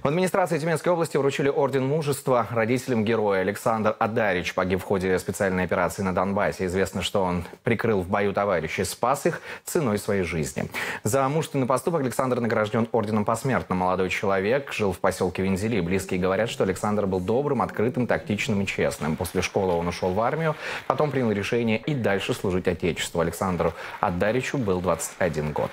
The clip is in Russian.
В администрации Тюменской области вручили Орден Мужества родителям героя. Александр Адарич погиб в ходе специальной операции на Донбассе. Известно, что он прикрыл в бою товарищей, спас их ценой своей жизни. За мужественный поступок Александр награжден орденом посмертно. Молодой человек жил в поселке Вензели. Близкие говорят, что Александр был добрым, открытым, тактичным и честным. После школы он ушел в армию, потом принял решение и дальше служить Отечеству. Александру Адаричу был 21 год.